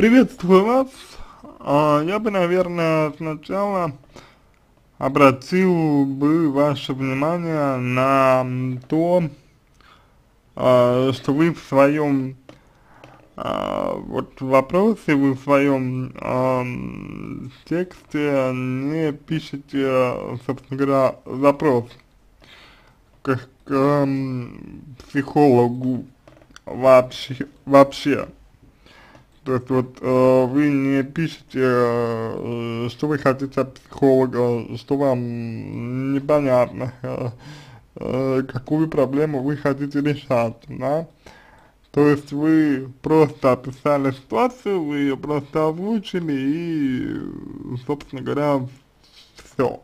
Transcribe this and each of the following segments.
Приветствую вас. А, я бы, наверное, сначала обратил бы ваше внимание на то, а, что вы в своем а, вот вопросе, вы в своем тексте не пишете, собственно говоря, запрос к, к психологу вообще, вообще. То есть вот э, вы не пишете, э, что вы хотите от психолога, что вам непонятно, э, э, какую проблему вы хотите решать, да. То есть вы просто описали ситуацию, вы ее просто озвучили и, собственно говоря, все.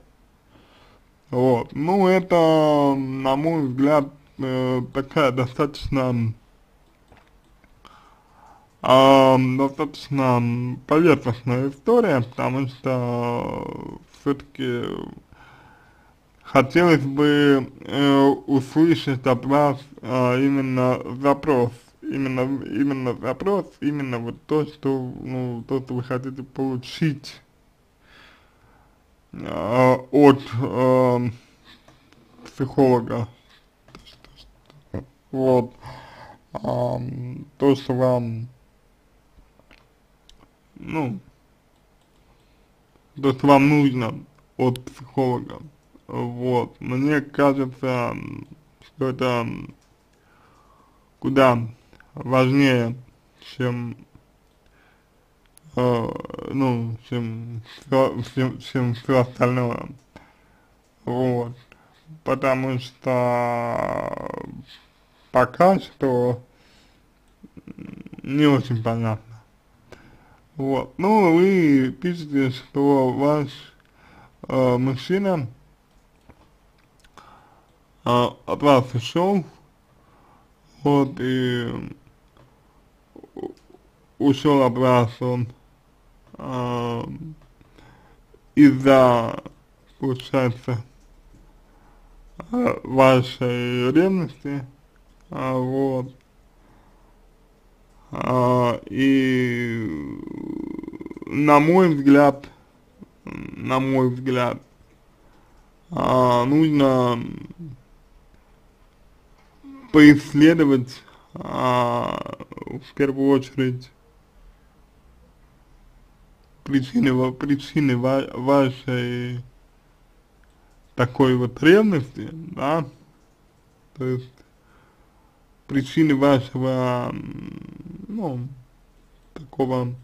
Вот. Ну, это, на мой взгляд, э, такая достаточно э, достаточно поверхностная история, потому что все-таки хотелось бы э, услышать от вас э, именно запрос, именно, именно запрос, именно вот то, что, ну, то, что вы хотите получить э, от э, психолога. Вот. А, то, что вам ну, то, что вам нужно от психолога. Вот. Мне кажется, что это куда важнее, чем э, ну, чем все, чем, чем все остальное. Вот. Потому что пока что не очень понятно. Вот. Ну, вы пишете, что ваш э, мужчина э, от вас ушел, вот, и ушел от вас он э, из-за, получается, э, вашей ревности, э, вот, и на мой взгляд, на мой взгляд, а, нужно поисследовать а, в первую очередь причины, причины ва вашей такой вот ревности, да, то есть причины вашего, ну, такого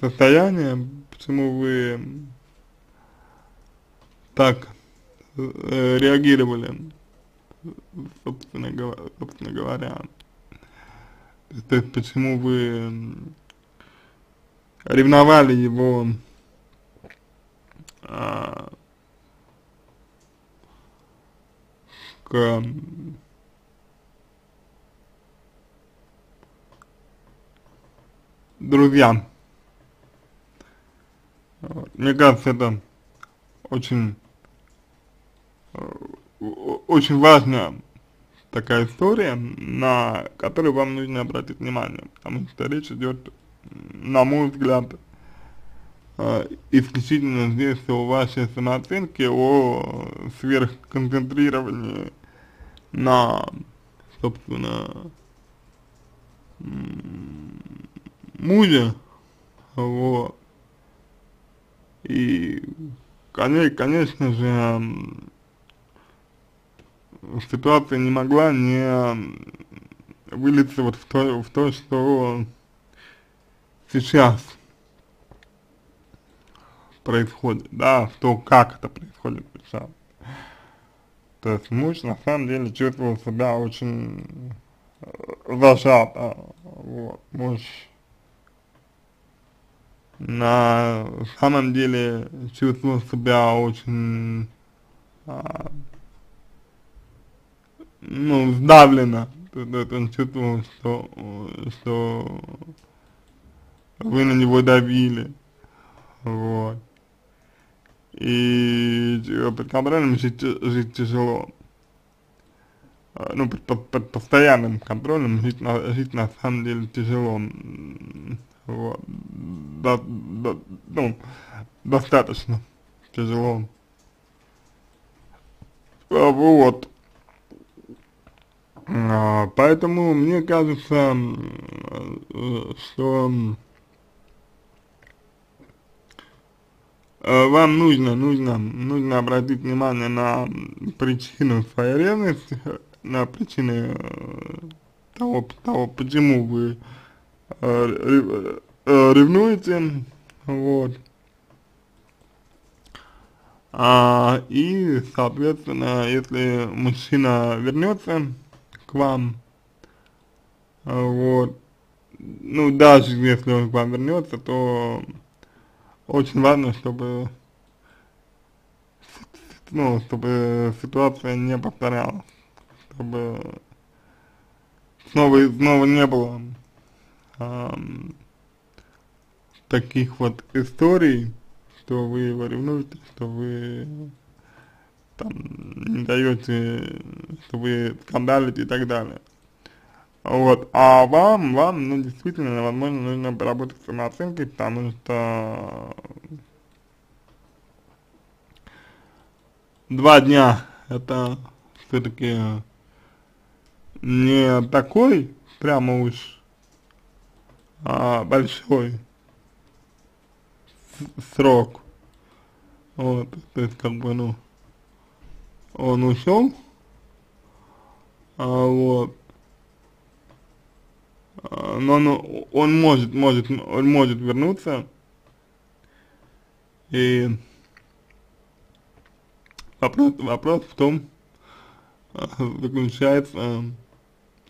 состояния, почему вы так э, реагировали, собственно, говоря, собственно говоря. То есть, почему вы ревновали его а, к друзьям. Мне кажется, это очень, э, очень важная такая история, на которую вам нужно обратить внимание, потому что речь идет, на мой взгляд, э, исключительно здесь о вашей самооценке, о сверхконцентрировании на, собственно, мужа, вот, и, конечно же, ситуация не могла не вылиться вот в то, в то что сейчас происходит, да, в то, как это происходит сейчас. То есть муж на самом деле чувствовал себя очень зажато, вот, муж на самом деле чувствовал себя очень, а, ну, сдавленно. То есть он чувствовал, что, что вы на него давили, вот. И под контролем жить, жить тяжело. А, ну, под, под, под постоянным контролем жить на, жить на самом деле тяжело вот, до, до, ну, достаточно тяжело. А, вот. А, поэтому мне кажется, что э, вам нужно, нужно, нужно обратить внимание на причину своей ревности, на причины э, того, того почему вы ревнуете, вот. А, и, соответственно, если мужчина вернется к вам, вот, ну, даже если он к вам вернется, то очень важно, чтобы, ну, чтобы ситуация не повторялась, чтобы снова и снова не было таких вот историй, что вы его ревнуете, что вы там не даете, что вы скандалите и так далее. Вот, а вам, вам, ну, действительно, возможно, нужно поработать с самооценкой, потому что два дня это все-таки не такой прямо уж а, большой срок. Вот, то есть как бы, ну, он ушел, а вот, а, но ну, он может, может, он может вернуться, и вопрос, вопрос в том, а, заключается,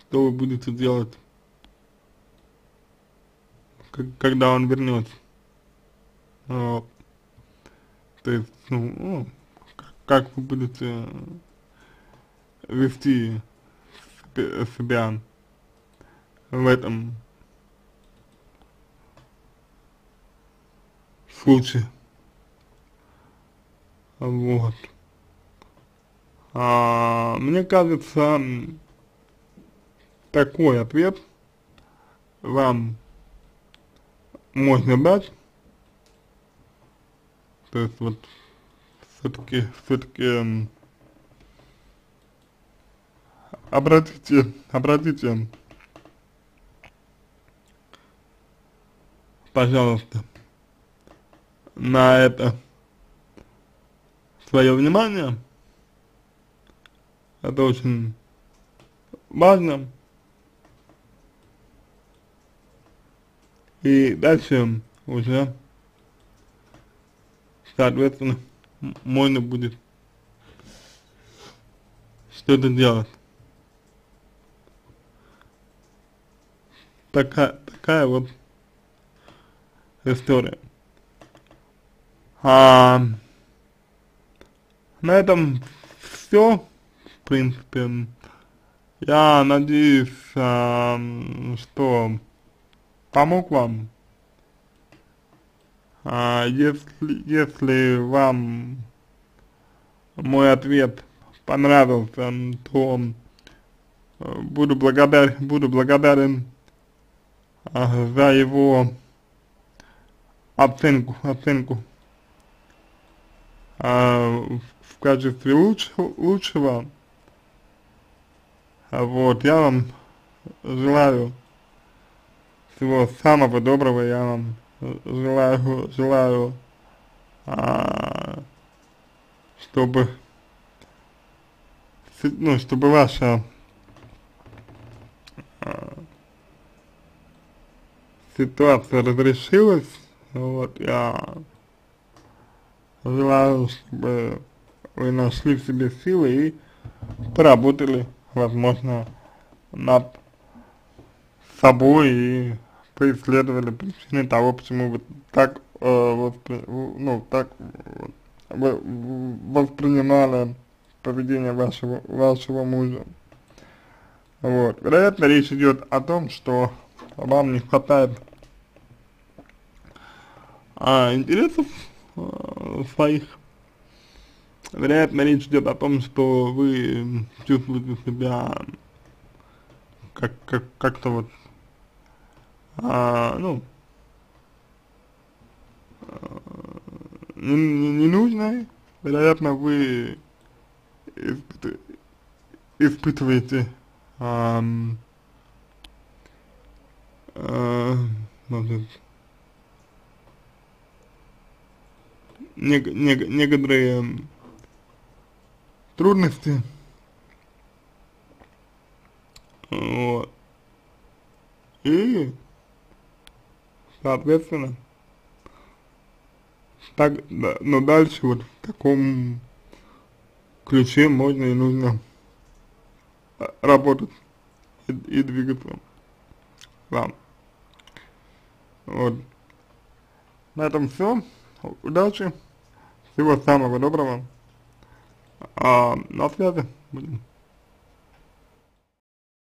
что вы будете делать, когда он вернется. То есть, ну, ну как вы будете вести себя в этом случае. Вот. А, мне кажется, такой ответ вам можно дать то есть вот все-таки, все-таки обратите, обратите, пожалуйста, на это свое внимание. Это очень важно. И дальше уже соответственно, можно будет что-то делать. Такая, такая вот история. А, на этом все, в принципе. Я надеюсь, а, что помог вам а, если, если вам мой ответ понравился, то э, буду благодарен, буду благодарен а, за его оценку, оценку а, в качестве луч, лучшего. А вот, я вам желаю всего самого доброго, я вам желаю, желаю, а, чтобы, ну, чтобы ваша а, ситуация разрешилась, вот, я желаю, чтобы вы нашли в себе силы и поработали, возможно, над собой и поисследовали причины того, почему вы так, э, воспри, ну, так э, воспринимали поведение вашего, вашего мужа. Вот. Вероятно, речь идет о том, что вам не хватает а, интересов а, своих. Вероятно, речь идет о том, что вы чувствуете себя как, как, как-то вот а, ну, э, не, не нужно, вероятно, вы испытываете а, а, может, не, не, некоторые трудности. Вот. И соответственно, так, да, но дальше вот в таком ключе можно и нужно работать и, и двигаться вам. Вот. На этом все. Удачи. Всего самого доброго. А, на связи будем.